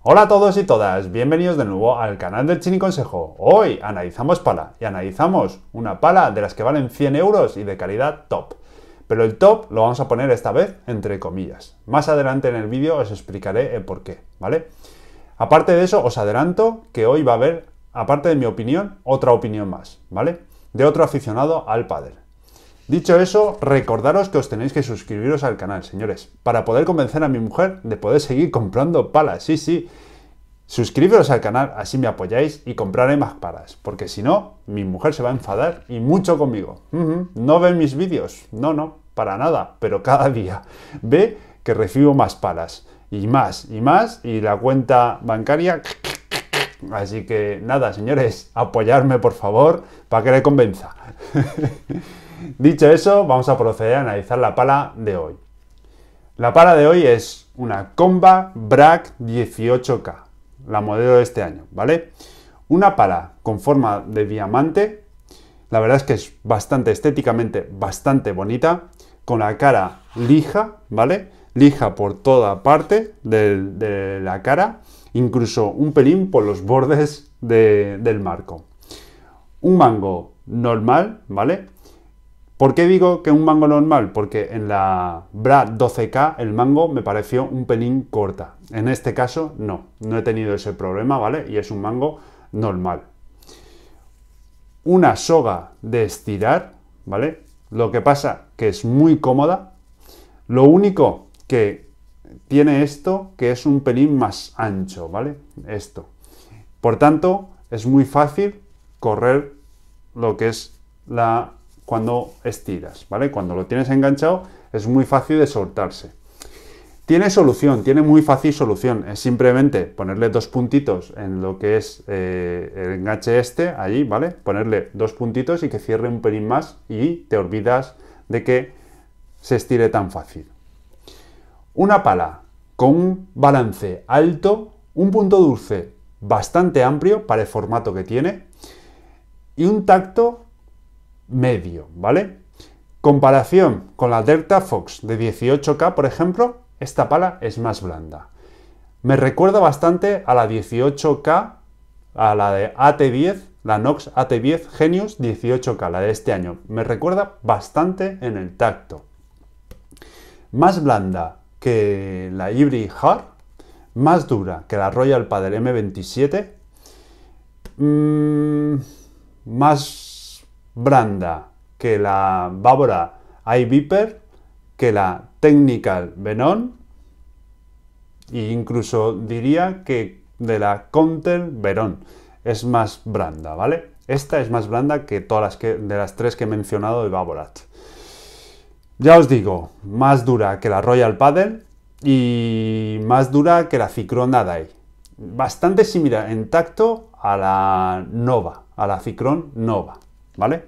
Hola a todos y todas, bienvenidos de nuevo al canal del Chini Consejo. Hoy analizamos pala y analizamos una pala de las que valen 100 euros y de calidad top. Pero el top lo vamos a poner esta vez entre comillas. Más adelante en el vídeo os explicaré el por qué, ¿vale? Aparte de eso, os adelanto que hoy va a haber, aparte de mi opinión, otra opinión más, ¿vale? De otro aficionado al pádel. Dicho eso, recordaros que os tenéis que suscribiros al canal, señores, para poder convencer a mi mujer de poder seguir comprando palas. Sí, sí. Suscribiros al canal, así me apoyáis y compraré más palas, porque si no, mi mujer se va a enfadar y mucho conmigo. No ven mis vídeos, no, no, para nada, pero cada día ve que recibo más palas y más y más y la cuenta bancaria... Así que nada, señores, apoyarme por favor para que le convenza. Dicho eso, vamos a proceder a analizar la pala de hoy. La pala de hoy es una Comba Brack 18K, la modelo de este año, ¿vale? Una pala con forma de diamante, la verdad es que es bastante estéticamente bastante bonita, con la cara lija, ¿vale? Lija por toda parte de, la cara, incluso un pelín por los bordes del marco. Un mango normal, ¿vale? ¿Por qué digo que un mango normal? Porque en la Bra 12K el mango me pareció un pelín corta. En este caso no, no he tenido ese problema, ¿vale? Y es un mango normal. Una soga de estirar, ¿vale? Lo que pasa que es muy cómoda. Lo único que tiene esto que es un pelín más ancho, ¿vale? Esto. Por tanto, es muy fácil correr lo que es la cuando estiras, ¿vale? Cuando lo tienes enganchado es muy fácil de soltarse. Tiene solución, tiene muy fácil solución. Es simplemente ponerle dos puntitos en lo que es eh, el enganche este, allí, ¿vale? Ponerle dos puntitos y que cierre un pelín más y te olvidas de que se estire tan fácil. Una pala con un balance alto, un punto dulce bastante amplio para el formato que tiene y un tacto medio, ¿vale? Comparación con la Delta Fox de 18K, por ejemplo, esta pala es más blanda. Me recuerda bastante a la 18K, a la de AT10, la Nox AT10 Genius 18K, la de este año. Me recuerda bastante en el tacto. Más blanda que la Ibri Hard, más dura que la Royal Paddle M27, mm, más branda que la Bávora iViper, que la Technical Venom e incluso diría que de la Counter Veron es más branda, ¿vale? Esta es más blanda que todas las que, de las tres que he mencionado de Babolat. Ya os digo, más dura que la Royal Paddle y más dura que la Cicron Adai. Bastante similar en tacto a la Nova, a la Cicron Nova. ¿Vale?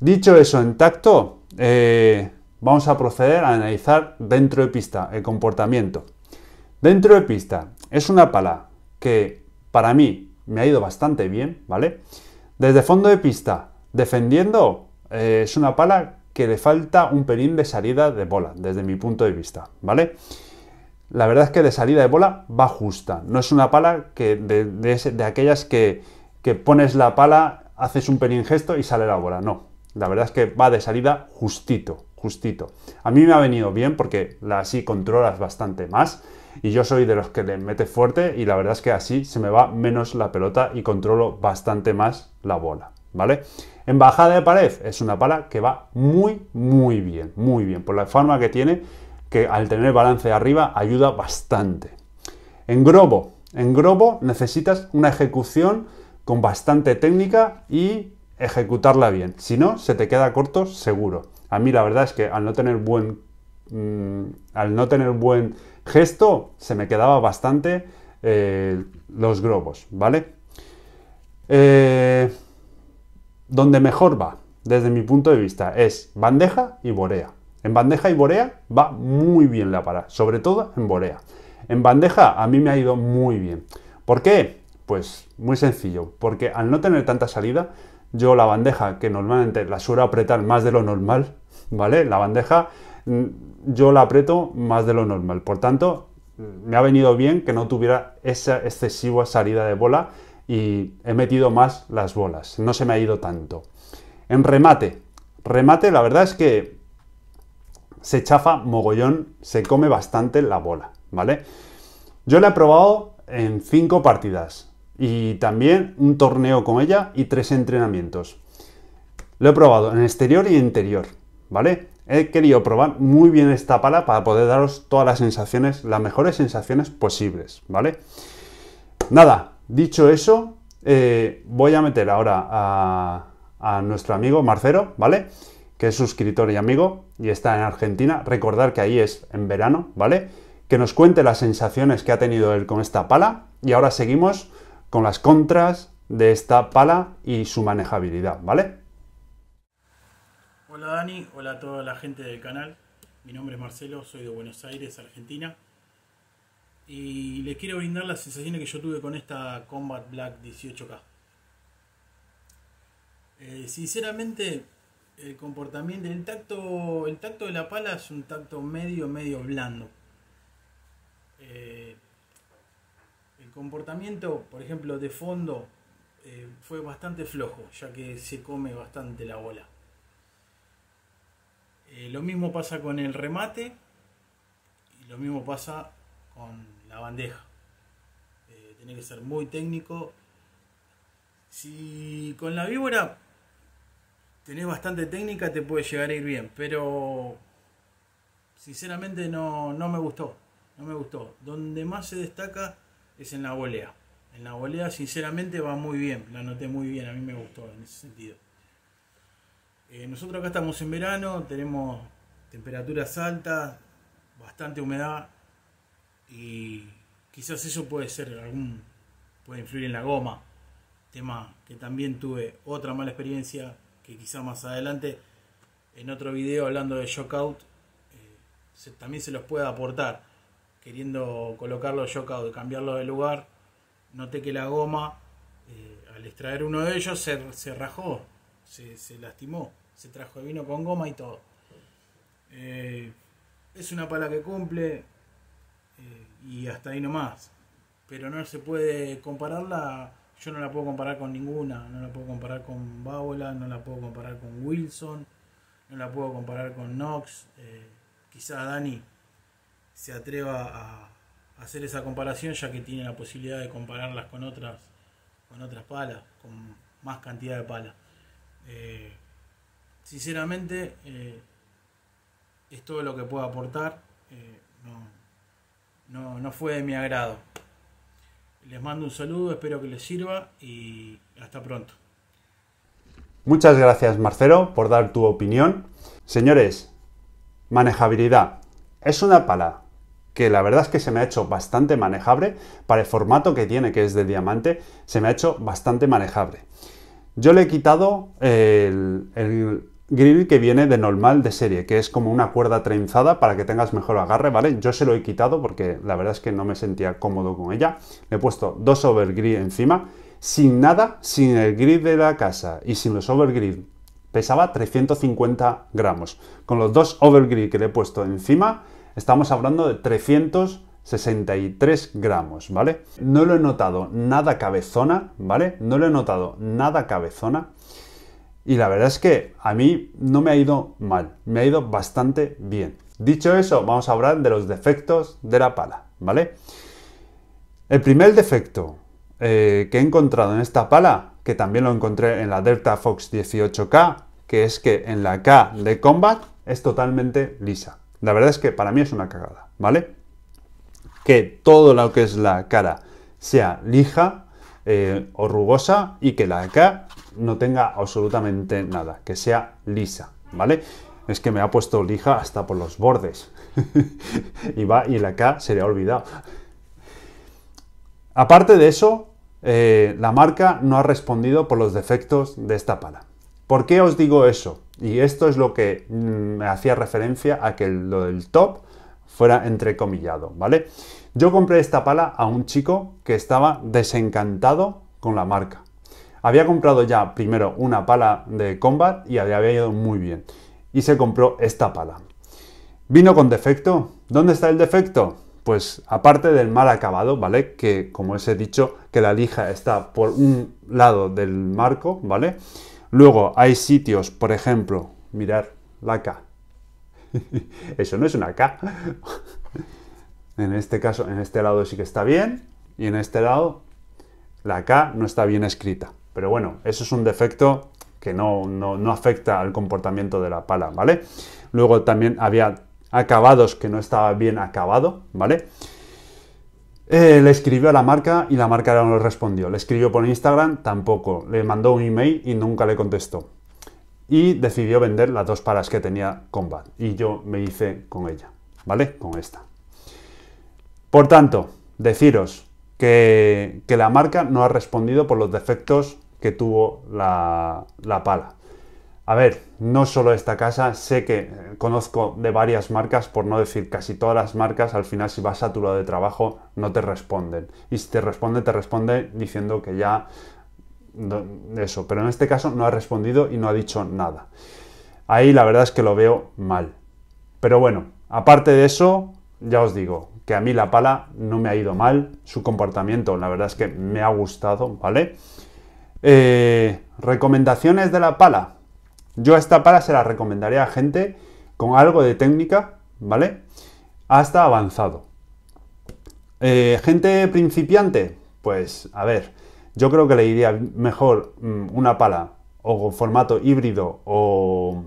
Dicho eso, en tacto, eh, vamos a proceder a analizar dentro de pista el comportamiento. Dentro de pista es una pala que para mí me ha ido bastante bien, ¿vale? Desde fondo de pista, defendiendo, eh, es una pala que le falta un pelín de salida de bola, desde mi punto de vista, ¿vale? La verdad es que de salida de bola va justa, no es una pala que de, aquellas que, que pones la pala haces un pelín gesto y sale la bola. No, la verdad es que va de salida justito, justito. A mí me ha venido bien porque así controlas bastante más y yo soy de los que le mete fuerte y la verdad es que así se me va menos la pelota y controlo bastante más la bola, ¿vale? En bajada de pared es una pala que va muy, muy bien, muy bien, por la forma que tiene, que al tener balance arriba ayuda bastante. En grobo, en grobo necesitas una ejecución con bastante técnica y ejecutarla bien. Si no, se te queda corto seguro. A mí la verdad es que al no tener buen, mm, al no tener buen gesto, se me quedaba bastante eh, los globos, ¿vale? Eh, donde mejor va, desde mi punto de vista, es bandeja y borea. En bandeja y borea va muy bien la para, sobre todo en borea. En bandeja a mí me ha ido muy bien. ¿Por qué? Pues muy sencillo, porque al no tener tanta salida, yo la bandeja, que normalmente la suelo apretar más de lo normal, ¿vale? La bandeja mm, yo la aprieto más de lo normal, por tanto, me ha venido bien que no tuviera esa excesiva salida de bola y he metido más las bolas, no se me ha ido tanto. En remate, remate la verdad es que se chafa mogollón, se come bastante la bola, ¿vale? Yo la he probado en cinco partidas y también un torneo con ella y tres entrenamientos. Lo he probado en exterior y interior, ¿vale? He querido probar muy bien esta pala para poder daros todas las sensaciones, las mejores sensaciones posibles, ¿vale? Nada, dicho eso, eh, voy a meter ahora a, nuestro amigo Marcero, ¿vale? Que es suscriptor y amigo y está en Argentina. Recordar que ahí es en verano, ¿vale? Que nos cuente las sensaciones que ha tenido él con esta pala y ahora seguimos con las contras de esta pala y su manejabilidad, ¿vale? Hola Dani, hola a toda la gente del canal. Mi nombre es Marcelo, soy de Buenos Aires, Argentina. Y les quiero brindar las sensaciones que yo tuve con esta Combat Black 18K. Eh, sinceramente, el comportamiento, el tacto, el tacto de la pala es un tacto medio, medio blando. Eh, comportamiento, por ejemplo, de fondo eh, fue bastante flojo, ya que se come bastante la bola. lo mismo pasa con el remate y lo mismo pasa con la bandeja. tiene que ser muy técnico. Si con la víbora tenés bastante técnica, te puede llegar a ir bien, pero sinceramente no, no me gustó, no me gustó. Donde más se destaca es en la volea. En la volea sinceramente va muy bien, la noté muy bien, a mí me gustó en ese sentido. Eh, nosotros acá estamos en verano, tenemos temperaturas altas, bastante humedad y quizás eso puede ser algún puede influir en la goma, tema que también tuve otra mala experiencia que quizá más adelante en otro video hablando de shockout eh, también se los pueda aportar queriendo colocarlo shockout cambiarlo de lugar noté que la goma eh, al extraer uno de ellos se, se rajó se, se, lastimó se trajo vino con goma y todo eh, es una pala que cumple y hasta ahí nomás pero no se puede compararla yo no la puedo comparar con ninguna, no la puedo comparar con Bábola, no la puedo comparar con Wilson, no la puedo comparar con Knox. Eh, quizá Dani se atreva a hacer esa comparación ya que tiene la posibilidad de compararlas con otras, con otras palas, con más cantidad de palas. Eh, sinceramente, eh, es todo lo que puedo aportar. no, no fue de mi agrado. Les mando un saludo, espero que les sirva y hasta pronto. Muchas gracias Marcelo por dar tu opinión. Señores, manejabilidad. Es una pala que la verdad es que se me ha hecho bastante manejable. Para el formato que tiene, que es de diamante, se me ha hecho bastante manejable. Yo le he quitado el, el grill que viene de normal de serie, que es como una cuerda trenzada para que tengas mejor agarre, ¿vale? Yo se lo he quitado porque la verdad es que no me sentía cómodo con ella. Le he puesto dos overgrill encima, sin nada, sin el grill de la casa y sin los overgrill. Pesaba 350 gramos. Con los dos overgrill que le he puesto encima, estamos hablando de 363 gramos, ¿vale? No lo he notado nada cabezona, ¿vale? No lo he notado nada cabezona. Y la verdad es que a mí no me ha ido mal, me ha ido bastante bien. Dicho eso, vamos a hablar de los defectos de la pala, ¿vale? El primer defecto eh, que he encontrado en esta pala, que también lo encontré en la Delta Fox 18K, que es que en la K de Combat es totalmente lisa. La verdad es que para mí es una cagada, ¿vale? Que todo lo que es la cara sea lija eh, o rugosa y que la K no tenga absolutamente nada, que sea lisa, ¿vale? Es que me ha puesto lija hasta por los bordes. y va, y la K se le ha olvidado. Aparte de eso, eh, la marca no ha respondido por los defectos de esta pala. ¿Por qué os digo eso? Y esto es lo que mm, me hacía referencia a que lo del top fuera entrecomillado, ¿vale? Yo compré esta pala a un chico que estaba desencantado con la marca. Había comprado ya primero una pala de combat y había ido muy bien. Y se compró esta pala. Vino con defecto. ¿Dónde está el defecto? pues aparte del mal acabado, ¿vale? Que como os he dicho, que la lija está por un lado del marco, ¿vale? Luego hay sitios, por ejemplo, mirar la K. Eso no es una K. en este caso, en este lado sí que está bien y en este lado la K no está bien escrita. Pero bueno, eso es un defecto que no, no afecta al comportamiento de la pala, ¿vale? Luego también había acabados que no estaba bien acabado, ¿vale? Eh, le escribió a la marca y la marca no le respondió. Le escribió por Instagram, tampoco. Le mandó un email y nunca le contestó. Y decidió vender las dos palas que tenía Combat. Y yo me hice con ella, ¿vale? Con esta. Por tanto, deciros que, la marca no ha respondido por los defectos que tuvo la, la pala. A ver, no solo esta casa, sé que eh, conozco de varias marcas, por no decir casi todas las marcas, al final si vas saturado de trabajo no te responden. Y si te responde, te responde diciendo que ya eso, pero en este caso no ha respondido y no ha dicho nada. Ahí la verdad es que lo veo mal. Pero bueno, aparte de eso, ya os digo que a mí la pala no me ha ido mal, su comportamiento la verdad es que me ha gustado, ¿vale? Eh, recomendaciones de la pala. Yo esta pala se la recomendaría a gente con algo de técnica, ¿vale? Hasta avanzado. Eh, gente principiante, pues a ver, yo creo que le iría mejor mm, una pala o con formato híbrido o,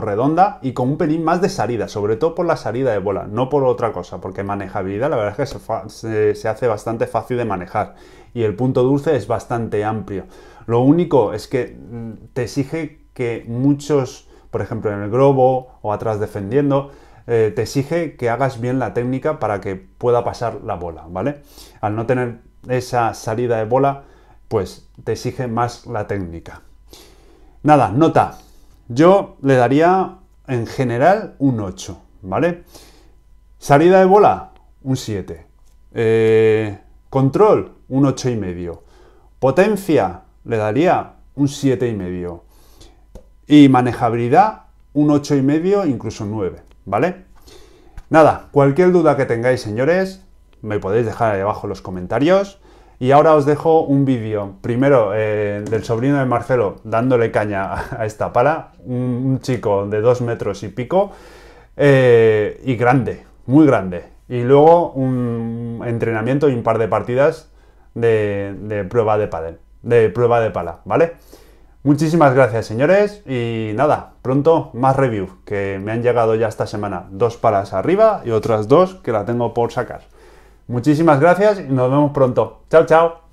redonda y con un pelín más de salida, sobre todo por la salida de bola, no por otra cosa, porque manejabilidad la verdad es que se hace bastante fácil de manejar y el punto dulce es bastante amplio. Lo único es que mm, te exige que muchos, por ejemplo en el globo o atrás defendiendo, eh, te exige que hagas bien la técnica para que pueda pasar la bola, ¿vale? Al no tener esa salida de bola, pues te exige más la técnica. Nada, nota. Yo le daría en general un 8, ¿vale? Salida de bola, un 7. Eh, control, un 8 y medio. Potencia, le daría un 7 y manejabilidad, un 8,5, incluso 9, ¿vale? Nada, cualquier duda que tengáis, señores, me podéis dejar ahí abajo en los comentarios. Y ahora os dejo un vídeo, primero eh, del sobrino de Marcelo dándole caña a esta pala, un, chico de 2 metros y pico, eh, y grande, muy grande. Y luego un entrenamiento y un par de partidas de, prueba de padel, de prueba de pala, ¿vale? Muchísimas gracias, señores. Y nada, pronto más review, que me han llegado ya esta semana. Dos palas arriba y otras dos que la tengo por sacar. Muchísimas gracias y nos vemos pronto. Chao, chao.